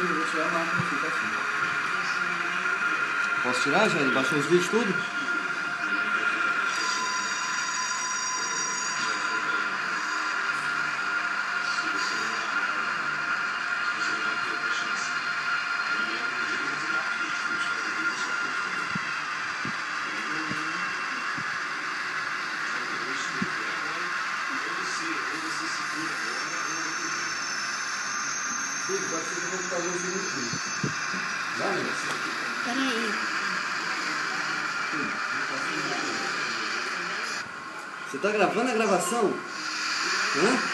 a máquina fica assim. Posso tirar já? Baixou os vídeos tudo? Filho, pode ser que eu vou fazer os minutinhos. Vai, Nilson. Peraí. Você tá gravando a gravação? Hã?